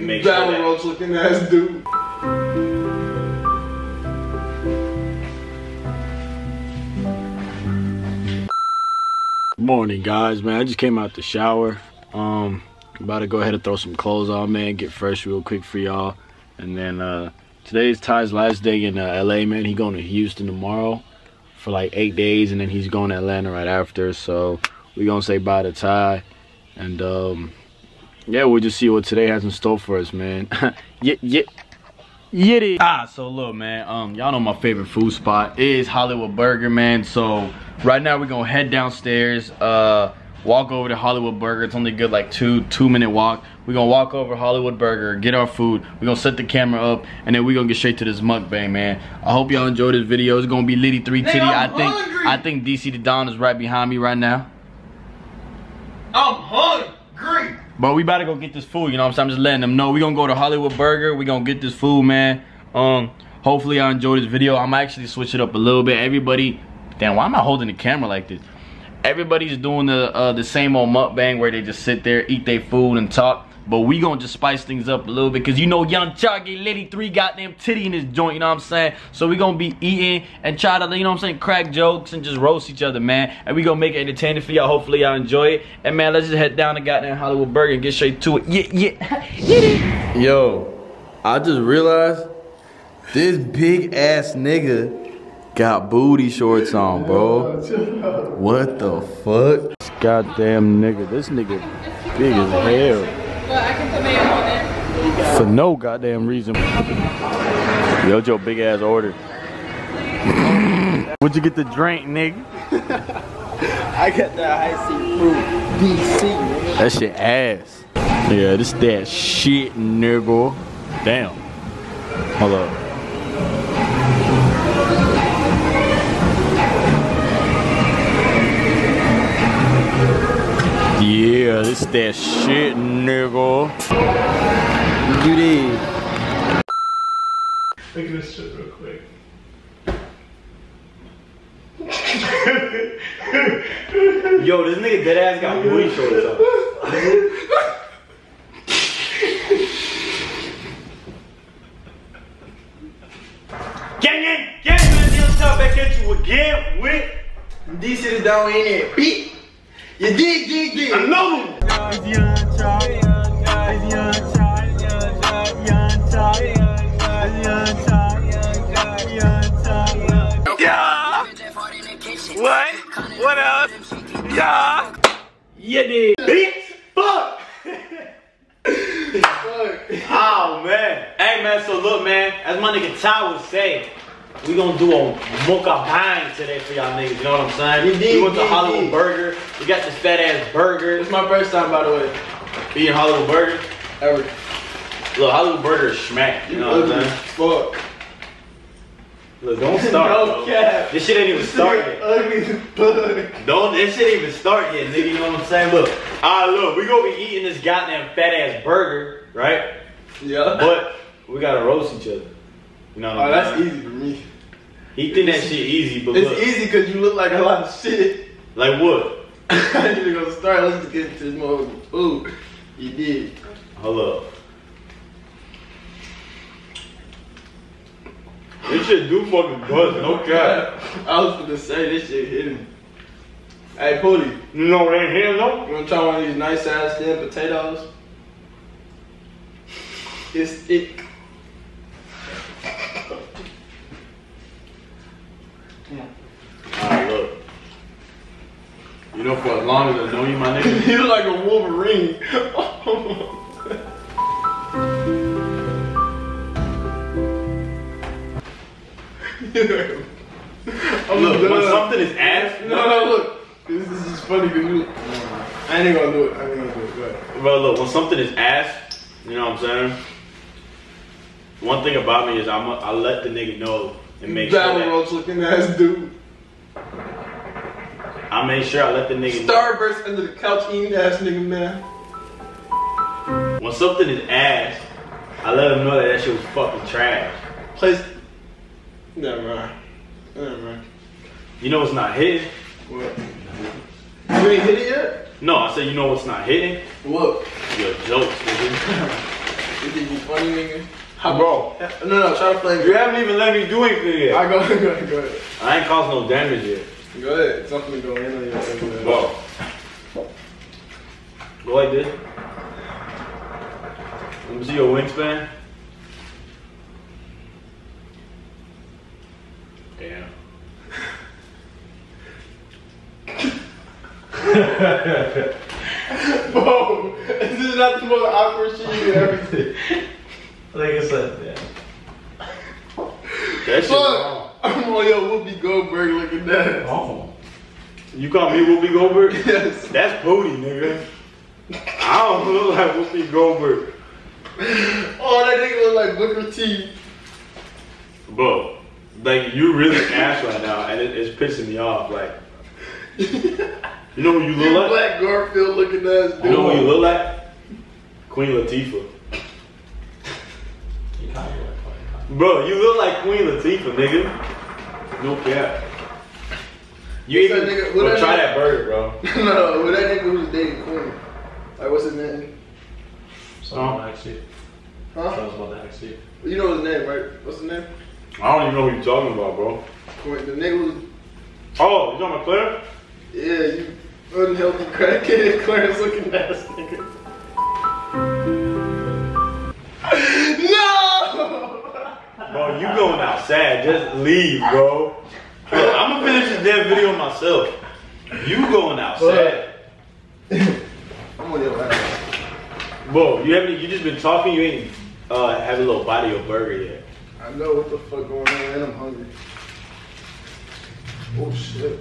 and make sure Battle that Roach looking ass dude. Morning, guys, man. I just came out the shower. Um, about to go ahead and throw some clothes on, man. Get fresh real quick for y'all. And then uh, today's Ty's last day in uh, LA, man. He going to Houston tomorrow for like eight days, and then he's going to Atlanta right after. So we gonna say bye to Ty, and um, yeah, we'll just see what today has in store for us, man. yeah, yeah. Yitty. Ah, so look, man. Um, y'all know my favorite food spot is Hollywood Burger, man. So right now we're gonna head downstairs, uh, walk over to Hollywood Burger. It's only good like two two minute walk. We're gonna walk over Hollywood Burger, get our food. We're gonna set the camera up, and then we're gonna get straight to this mukbang, man. I hope y'all enjoyed this video. It's gonna be Liddy Three Titty. I think hungry. I think DC the Don is right behind me right now. I'm hungry. But we about to go get this food, you know what I'm saying? I'm just letting them know. we gonna go to Hollywood Burger. we gonna get this food, man. Um, hopefully y'all enjoy this video. I'm actually switch it up a little bit. Everybody, damn, why am I holding the camera like this? Everybody's doing the uh, the same old mukbang where they just sit there, eat their food, and talk. But we gonna just spice things up a little bit because you know Young Chaggy Liddy three goddamn titty in his joint, you know what I'm saying? So we gonna be eating and try to, you know what I'm saying, crack jokes and just roast each other, man. And we gonna make it entertaining for y'all. Hopefully y'all enjoy it. And man, let's just head down to goddamn Hollywood Burger and get straight to it. Yeah, yeah. Yo, I just realized this big ass nigga got booty shorts on, bro. What the fuck? This goddamn nigga, this nigga big as hell. But I can put mayo on there. For no goddamn reason. Yo, your big ass order. What'd you get the drink, nigga? I got the icy seafood DC. nigga. That shit ass. Yeah, this that shit, nigga. Damn. Hold up. Yeah, this that shit, nigga. You did. Look at this shit real quick. Yo, this nigga dead ass got booty shorts on. Gang, gang, gang, man, Neil Top back at you again with DC is down in there. Beat. You dig, dig, dig. another one. Yeah. What? What else? Yeah. Yeah, dude. Bitch, fuck. oh man. Hey man, so look man, as my nigga Ty would say, we gonna do a mocha bang today for y'all niggas, you know what I'm saying? Dig, we went to Hollywood dig. Burger. We got this fat ass burger. It's my first time, by the way, Eating Hollywood Burger. ever. Look, Hollywood Burger is smack, you You know what I'm saying? fuck. Look, don't start. No cap. This shit ain't even started yet. Ugly as fuck. Don't this shit even start yet, nigga. You know what I'm saying? Look, alright, look, we gonna be eating this goddamn fat ass burger, right? Yeah. But we gotta roast each other. You know what Oh, I'm that's saying? easy for me. He think that shit easy, but It's look, easy because you look like a lot of shit. like what? I need to go start. Let's get into this motherfucking food. You did. Hold up. This shit do fucking buzz, no cap. I was gonna say this shit hit hitting. Hey, Pooty, You know what ain't here though? you wanna try one of these nice ass thin potatoes? It's thick. Alright, look. You know, for as long as I know you, my nigga. you look like a Wolverine. I'm Look, when something is ass, No, no, look. This is funny because you. I ain't gonna do it. I ain't gonna do it. Go ahead. Bro, look, when something is ass, you know what I'm saying? One thing about me is I'm a, I let the nigga know and make sure Battle that, Roach looking ass dude. I make sure I let the nigga. Starburst under the couch eating ass nigga, man. When something is ass, I let him know that that shit was fucking trash. Place. Never mind. Never mind. You know what's not hitting? What? You ain't hit it yet? No, I said you know what's not hitting? What? Your jokes, nigga. You funny, nigga? How Bro. No, no, try to flame You haven't even let me do anything yet. I go, go ahead, go ahead. I ain't caused no damage yet. Go ahead. Something going go in on your thing. Bro. Go like this. Let me see your wingspan. Damn. Bro, this is not the most awkward shit you've ever did. Like I said, yeah. That shit Fuck. wrong. I'm on your Whoopi Goldberg looking ass. Oh. You call me Whoopi Goldberg? Yes. That's booty, nigga. I don't look like Whoopi Goldberg. Oh, that nigga look like Booker T. Bro, like you really ass right now, and it, it's pissing me off. Like, you know who you You look like? Black Garfield looking ass dude. You know who you look like? Queen Latifah. Bro, you look like Queen Latifah, nigga. No cap. You What's even that nigga- what bro, that try nigga- that burger, bro. no, but that nigga who's dating Queen. Like, what's his name? Huh? Actually, Huh? about to ask You You know his name, right? What's his name? I don't even know what you're talking about, bro. Queen. The nigga who's Oh, you talking about Claire? Yeah, you unhealthy crackhead, Clarence looking ass nigga. Bro, you going outside. Just leave, bro. Look, I'm gonna finish this damn video myself. You going outside. I'm on your ass. Bro, you haven't you just been talking, you ain't uh have a little bite of your burger yet. I know what the fuck going on, and I'm hungry. Oh shit.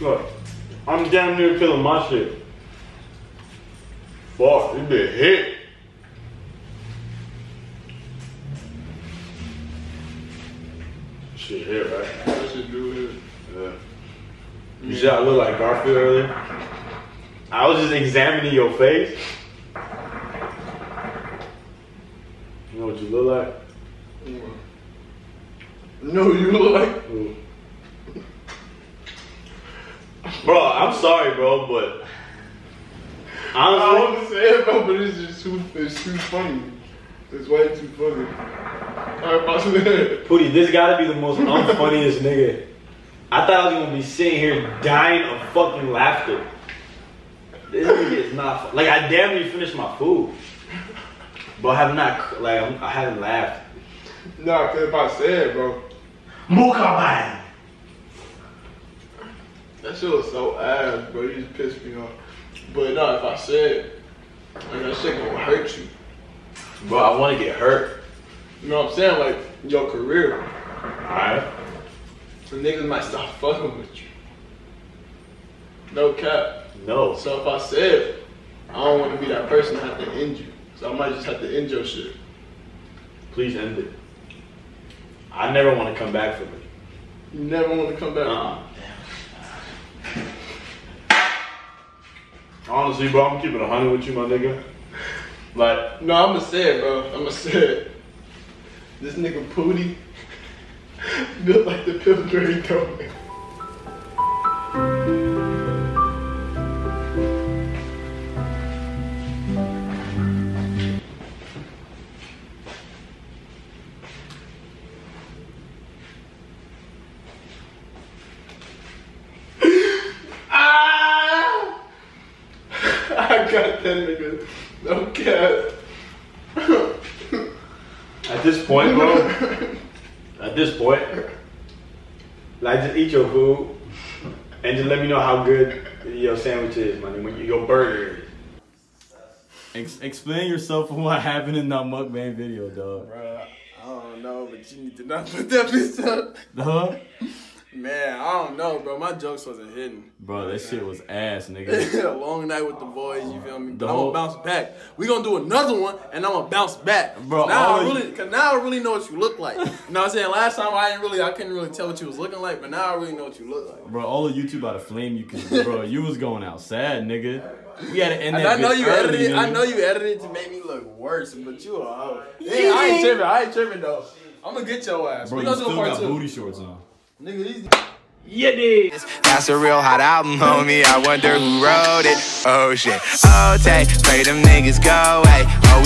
Look, I'm down there killing my shit. Fuck, this been hit. Shit hit, right? That shit do it. Yeah. You see I look like Garfield earlier? I was just examining your face. You know what you look like? No, you look like. Ooh. Bro, I'm sorry, bro, but honestly, I to say it, bro, but it's just too, it's too funny. It's way too funny. Alright, boss. Pootie, this gotta be the most unfunniest nigga. I thought I was gonna be sitting here dying of fucking laughter. This nigga is not fu- like I damn near finished my food, but I have not like I'm, I haven't laughed. nah, cause if I say it, bro, Mukabang. that shit was so ass, bro. You just pissed me off. But no, if I said, like that shit gonna hurt you. Bro, I want to get hurt. You know what I'm saying? Like your career. Alright. The niggas might stop fucking with you. No cap. No. So if I said, I don't want to be that person that have to end you. So I might just have to end your shit. Please end it. I never want to come back from it. You never want to come back. Uh-uh. Honestly, bro, I'm keeping a hundred with you, my nigga. Like, No, I'm gonna say it, bro. I'm gonna say it. This nigga Pootie built like the Pillsbury Doughboy. Point, bro, at this point, like, just eat your food and just let me know how good your sandwich is, man. When you, your burger is. Ex- explain yourself and what happened in that mukbang video, dog. Bro, I don't know, but you need to not put that bitch up. Huh? Man, I don't know, bro. My jokes wasn't hitting. Bro, that shit was ass, nigga. a long night with the boys, you feel me? The I'm whole- gonna bounce back. We gonna do another one, and I'm gonna bounce back. Bro, now all I you- really, cause now I really know what you look like. You know what I'm saying? Last time I didn't really, I couldn't really tell what you was looking like, but now I really know what you look like. Bro, all of YouTube about to flame you can, bro, you was going outside, nigga. We had to end that I know you early, edited. I know you edited to make me look worse, but you a hoe. Yeah, I ain't tripping. I ain't tripping though. I'm gonna get your ass. Bro, we you gonna do a still part got two. booty shorts on. Nigga, these. That's a real hot album, homie. I wonder who wrote it. Oh shit. Oh, take, play them niggas go away. Oh,